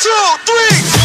two, three.